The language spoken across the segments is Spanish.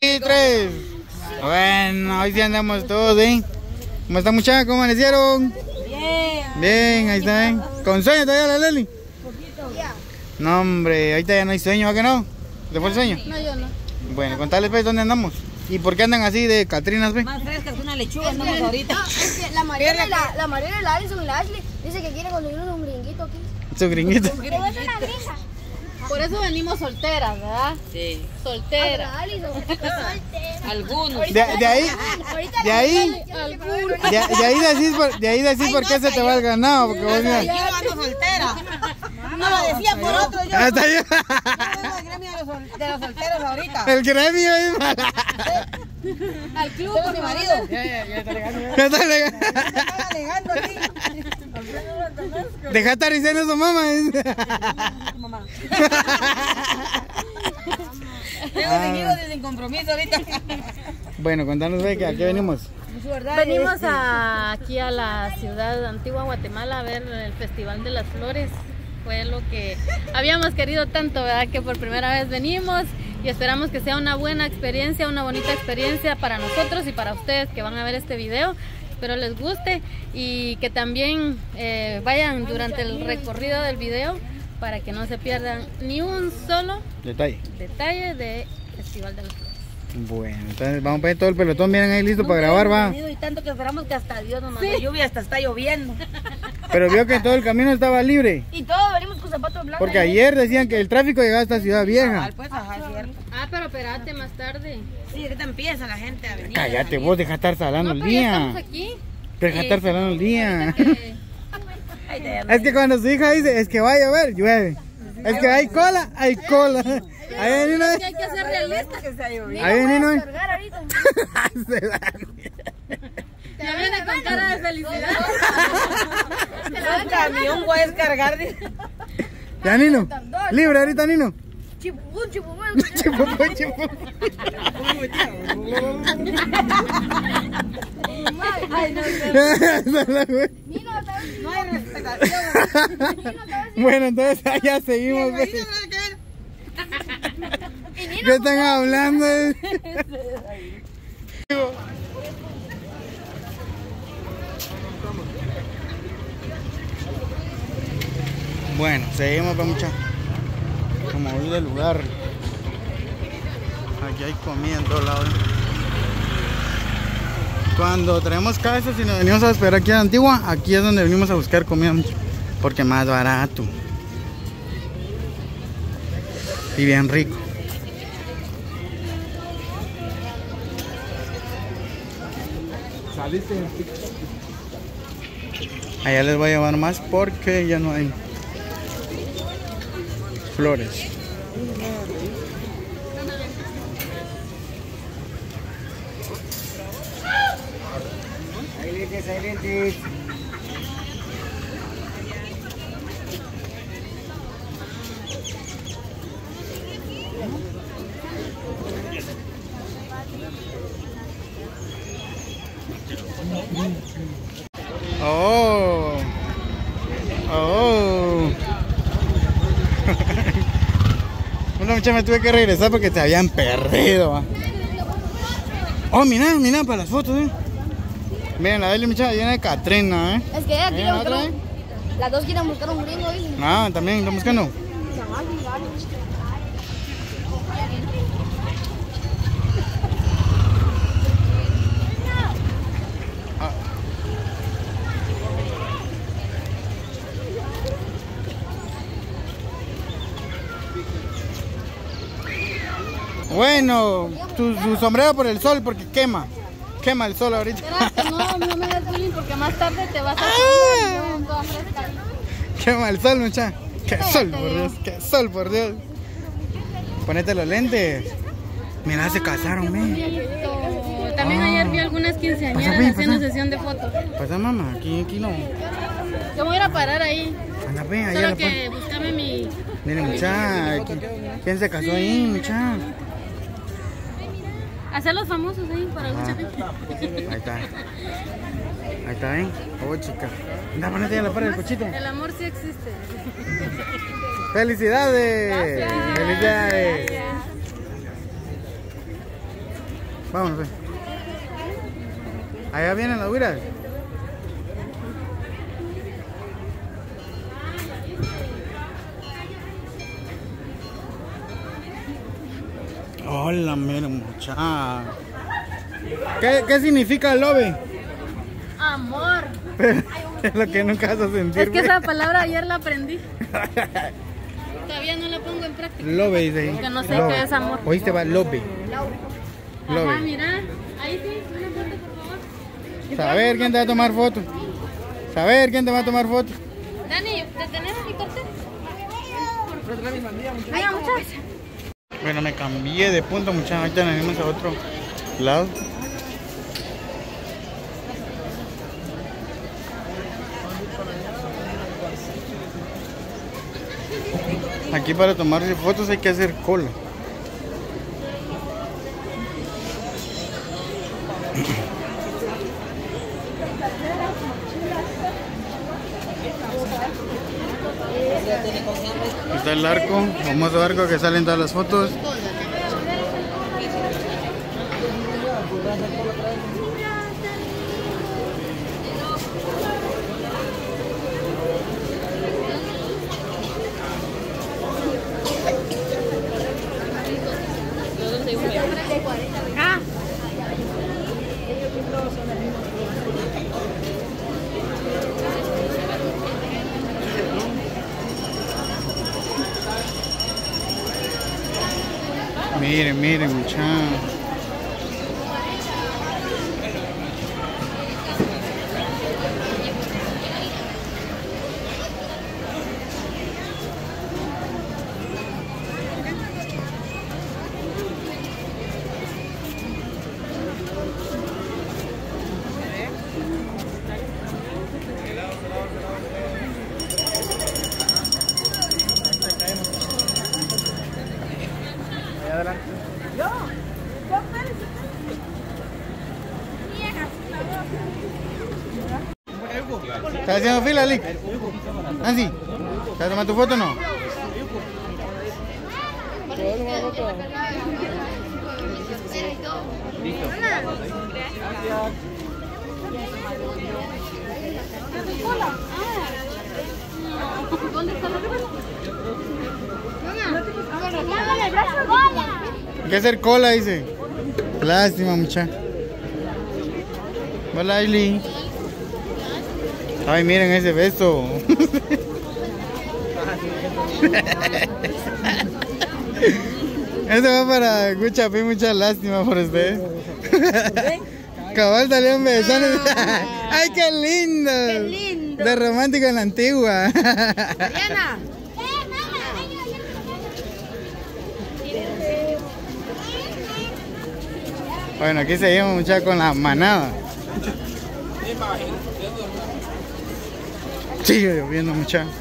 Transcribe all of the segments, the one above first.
Y tres. Bueno, hoy sí andamos todos, ¿eh? ¿Cómo están muchachos? ¿Cómo amanecieron? Bien. Bien, ahí está, ¿eh? ¿Con sueño todavía la Leli? No, hombre, ahorita ya no hay sueño, ¿a que no? ¿Te fue el sueño? No, yo no. Bueno, contales, pues, ¿dónde andamos? ¿Y por qué andan así de Catrinas, ve? Más fresca que una lechuga andamos ahorita. Es que la Mariana, la, la la Alison y la Ashley dice que quiere conseguirnos un gringuito aquí. Su gringuito. Pero es una gringa. Por eso venimos solteras, ¿verdad? Sí. Solteras. Alison, soltera. Algunos. De, de ahí, Ahorita de ahí, de, de ahí decís, por, de ahí decís por qué se te va el ganado, porque vos mira. Yo ando soltera. No lo decía por otro, yo Hasta yo. gremio de los, sol- de los solteros ahorita. El gremio ahí. Al club por mi marido. marido. Ya está legal. Estaba alegando aquí. Deja estar diciendo su mamá. Tengo venido sin compromiso ahorita. Bueno, contanos, ve, que aquí venimos. Venimos a- aquí a la ciudad antigua Guatemala a ver el Festival de las Flores. Fue lo que habíamos querido tanto, ¿verdad? Que por primera vez venimos y esperamos que sea una buena experiencia, una bonita experiencia para nosotros y para ustedes que van a ver este video. Espero les guste y que también eh, vayan durante el recorrido del video para que no se pierdan ni un solo Detalle. detalle de Festival de las Flores. Bueno, entonces vamos a poner todo el pelotón, miren ahí listo para grabar, va. Y tanto que esperamos que hasta Dios nos mande lluvia, hasta está lloviendo. Pero vio que todo el camino estaba libre. Y todos venimos con zapatos blancos. Porque ayer decían que el tráfico llegaba a esta ciudad vieja. Al pues, ajá, cierto. Ah, pero espérate más tarde. Sí, ahorita empieza la gente a venir. Cállate vos, deja estar salando el pero ya estamos día. aquí. Deja estar salando el día. Es que cuando su hija dice, es que va a llover, llueve. Es que hay cola, hay cola. Ahí viene una hay que ser que está lloviendo. Ahí viene una Cargar ahorita. Se da. Ya viene con cara de felicidad. Un camión voy a descargar. Ya, Nino. Libre ahorita, Nino. Chipupún, chipupún. Chipupú, chipupú. Ay, no sé. Nino, otra vez. No hay respetación. Bueno, entonces allá seguimos. pues. ¿Qué están hablando? Bueno, seguimos para mucha. Como hoy del lugar. Aquí hay comida en todos lados. Cuando tenemos casas y nos venimos a esperar aquí a la Antigua, aquí es donde venimos a buscar comida. Porque más barato. Y bien rico. Allá les voy a llevar más porque ya no hay flores. Oh. Oh. Una muchacha me tuve que regresar porque se habían perdido. Oh, mira, mira para las fotos, eh. Miren, la Beli muchacha llena de Catrina, eh. Es que ella quiere buscar un... Las dos quieren buscar un gringo, dicen. Ah, también, estamos buscando. Bueno, tu, tu sombrero por el sol porque quema. Quema el sol ahorita. Espérate, no, no me das bullying porque más tarde te vas a Ah. toda fresca. Quema el sol, mucha. Qué sol, por Dios. Qué sol, por Dios. Ponete los lentes. Mira, se casaron, me. También ayer vi algunas quinceañeras Pasa, haciendo pasa. sesión de fotos. Pasa, mamá. Aquí, aquí no. Yo voy a ir a parar ahí. Anda, ve, Solo que búscame mi. Miren, mucha. ¿Quién se casó ahí, mucha? Hacer los famosos ahí para gente. Ahí está. Ahí está, ¿eh? Oh, chica. Anda, ponete ya la par del cochito. El amor sí existe. ¡Felicidades! ¡Felicidades! Vámonos, ve. Allá vienen las huiras. Hola, mira, mucha. ¿Qué, ¿Qué significa lobe? Amor. es lo que nunca vas a sentir. Es que esa palabra ayer la aprendí. Todavía no la pongo en práctica. Lobe dice ahí. Que no sé qué es amor. Oíste, va lobe. Ajá, Lobe. mira. Ahí sí, una foto, por favor. Saber quién te va a tomar foto. Saber quién te va a tomar foto. Dani, ¿te tenés mi cartel? Ay, muchas. Bueno, me cambié de punto, muchachos. Ahorita nos venimos a otro lado. Aquí para tomarse fotos hay que hacer cola. Aquí Está el arco, famoso arco que salen todas las fotos. Miren, miren, muchachos. Haciendo fila, Lick? Nancy, ¿te vas a tomar tu foto o no? ¿dónde está la? Hay que hacer cola, dice. Lástima, mucha. Hola, Ailey. Ay, miren ese beso. Este va para Guchapi, mucha lástima por usted. Cabal salieron besando. ¡Ay, qué lindo! Qué lindo. De romántico en la antigua. Bueno, aquí seguimos muchachos con la manada. Sigue lloviendo muchachos.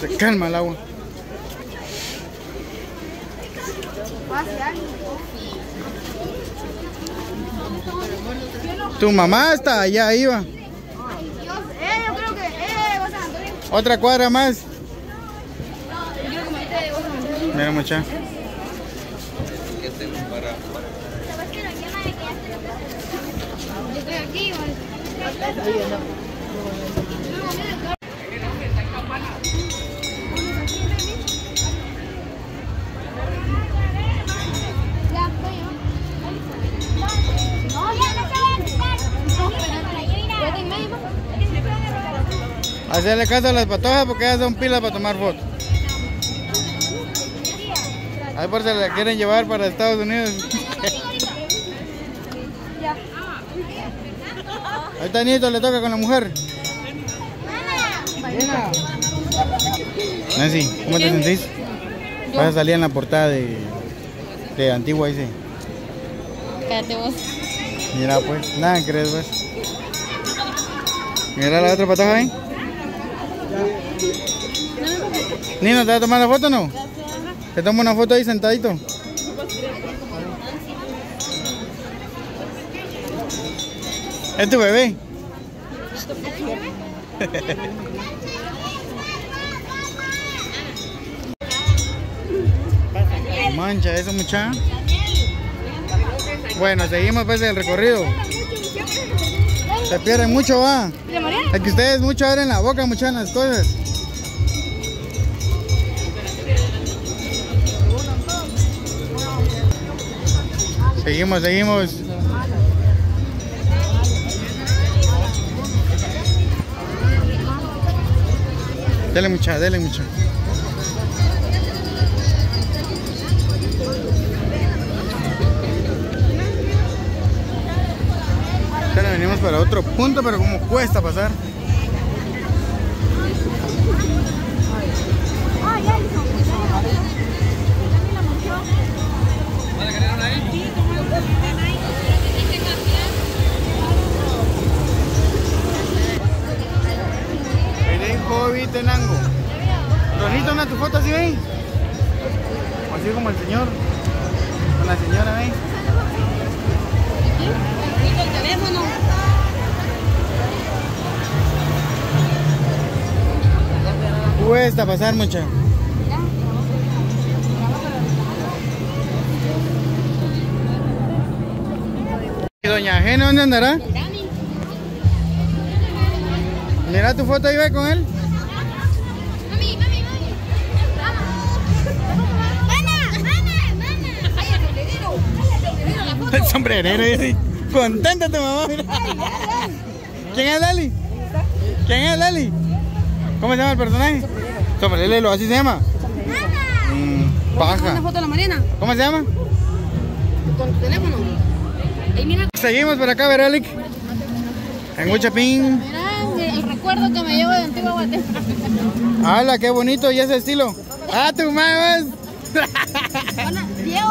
Se calma el agua. Tu mamá está allá iba. Eh. Eh. Otra cuadra más. Mira muchachos. Yo estoy aquí, Hacerle caso a las patojas porque ellas son pilas para tomar fotos. Ahí por si la quieren llevar para Estados Unidos. Ahí está Nieto, le toca con la mujer. Nancy, ¿cómo te sentís? Vas a salir en la portada de, de Antigua, dice. Cállate vos. Mira pues, nada crees pues. Mira la otra patoja ahí. Nino, ¿te vas a tomar la foto o no? Te tomo una foto ahí sentadito. ¿Es tu bebé? Mancha eso mucha. Bueno, seguimos pues el recorrido. Se pierden mucho, va. Es que ustedes mucho abren la boca, muchas las cosas. Seguimos, seguimos. Dele mucha, dele mucha. Ahora venimos para otro punto, pero como cuesta pasar. Pasar mucha. ¿Y doña Gena dónde andará? Mira tu foto ahí, ve con él. Mami, mami, mami. El sombrerero, dice. Contenta tu mamá, mira. ¿Quién es Lali? ¿Quién es Lali? ¿Cómo se llama el personaje? Sombrerero, así se llama. Mm, paja. foto de la Mariana? ¿Cómo se llama? Con tu teléfono. Ahí mira. Seguimos por acá, Veralic. En Huachapín. Mira, el recuerdo que me llevo de Antigua Guatemala. ¡Hala, qué bonito! ¿Y ese estilo? ¡Ah, tu madre!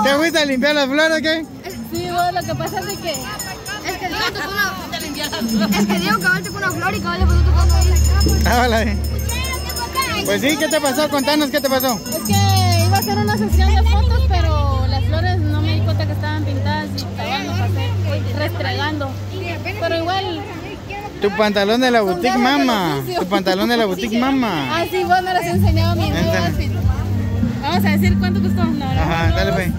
¿Te fuiste a limpiar las flores o qué? Sí, vos, lo que pasa es que es que Diego tocó una... Es que Diego cabal tocó una flor y cabal le pasó tocando ahí. Ah, eh. Pues sí, ¿qué te pasó? Contanos qué te pasó. es que iba a hacer una sesión de fotos, pero las flores no me di cuenta que estaban pintadas y cabal no pasé restregando. Pero igual, Tu pantalón de la boutique gajes del mama. Tu pantalón de la boutique mama. ah, sí, vos me las has enseñado mi nuevo. Vamos a decir cuánto costó. No, Ajá, dale, no. pues.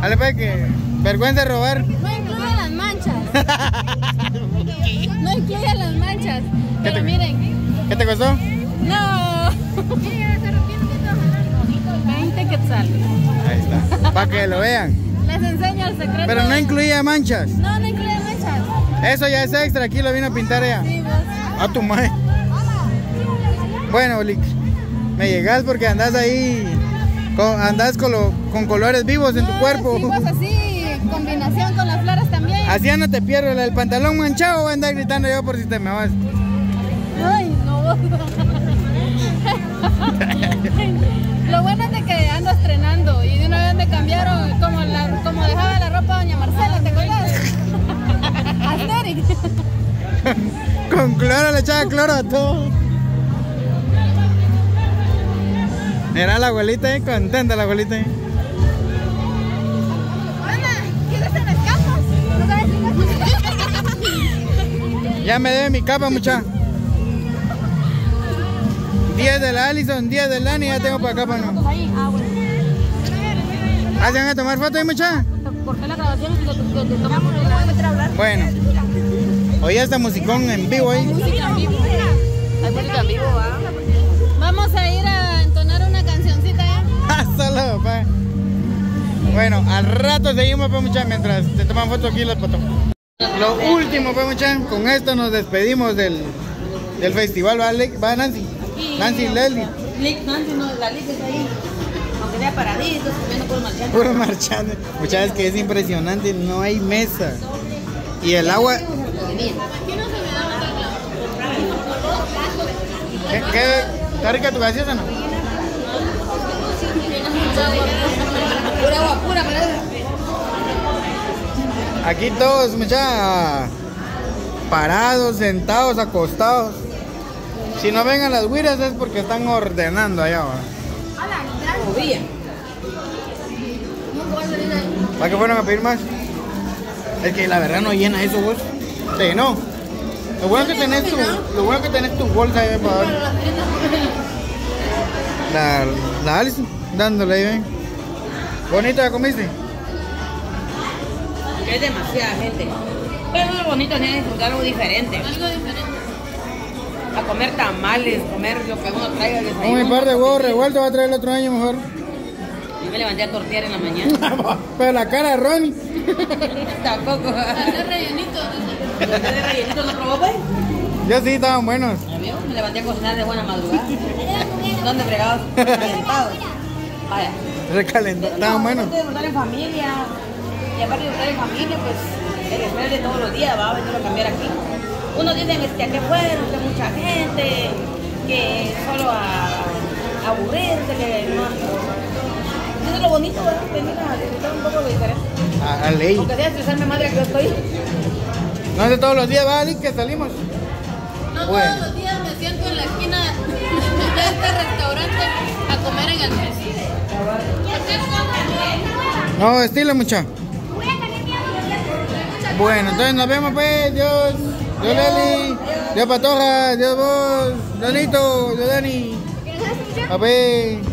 Dale, pues, que vergüenza de robar. No incluye las manchas. No incluye las manchas. ¿Qué te- Pero miren, ¿Qué te costó? no. 20 quetzales. Ahí está. Para que lo vean. Les enseño el secreto. Pero no incluía manchas. No, no incluye manchas. Eso ya es extra. Aquí lo vino a pintar ella. Sí, vos. A tu madre. Bueno, Lick. Me llegas porque andas ahí. con- andas con, lo- con colores vivos en tu cuerpo. Sí, vos así, combinación con las flores también. Así ya no te pierdo. El pantalón manchado voy a andar gritando yo por si te me vas. Ay, no. Lo bueno es de que ando estrenando y de una vez me cambiaron como, la, como dejaba la ropa doña Marcela, ¿te acuerdas? Asterix. Con cloro le echaba cloro a todo. Mira la abuelita ahí, contenta la abuelita ahí. Ana, ¿quieres en las capas? ¿No sabes si Ya me debe mi capa, mucha. 10 de la Allison, 10 de Lani, ya tengo para acá, para no. Ah, bueno. ¿Ah, se van a tomar fotos ahí, mucha? Corté la grabación y que tomamos la. Bueno. Oye, esta musicón en vivo ahí. Música en vivo. Hay música en vivo, ¿ah? Vamos a ir a entonar una cancioncita ya. Ah, Solo, pa. Bueno, al rato seguimos, pues, mucha, mientras te toman fotos aquí las fotos. Lo último, pues, mucha, con esto nos despedimos del, del festival. ¿Va, Le- va Nancy? Nancy y Leslie. Lick, Nancy, no, la Lick está ahí. Aunque sea paraditos, comiendo por marchar. Puro marchando. Muchas veces que es impresionante, no hay mesa. Y el agua. ¿Qué, qué? ¿Está rica tu gaseosa no? Pura agua pura. Aquí todos, mucha parados, sentados, acostados. Si no vengan las guiras es porque están ordenando allá. ¿Para qué fueron a pedir más? Es que la verdad no llena eso, vos. Sí, no. Lo bueno que tenés tu, lo bueno que tenés tu bolsa ahí para ver. La, la Alice dándole ahí, ven. ¿Bonita la comiste? es demasiada gente. Pero lo bonito es disfrutar algo diferente. Algo diferente. A comer tamales, comer lo que uno traiga. Un par de huevos revueltos va a traer el otro año mejor. Yo me levanté a tortear en la mañana. Pero la cara de Ronnie. Tampoco. Rellenitos. ¿Usted de rellenito no probó, pues? Ya sí, estaban buenos. ¿Ya vio? Me levanté a cocinar de buena madrugada. ¿Dónde fregados? Calentados. Vaya. Recalentados. Estaban buenos. Aparte de disfrutar en familia, y aparte de disfrutar en familia, pues el estrés de todos los días va a venir a cambiar aquí. Unos dicen este, que fueron, que mucha gente, que solo a, a aburrirse, que no. Eso es lo bonito, ¿verdad? Venir a disfrutar un poco lo diferente. A, a ley. Aunque sea estresarme madre que yo estoy. No es de todos los días, ¿vale? Que salimos. No Bueno. todos los días me siento en la esquina de este restaurante a comer en el mes. No, estilo mucha. Bueno, entonces nos vemos pues, Dios, Dios Leli, Dios Patoja, Dios vos, Donito, Dios Dani. A ver.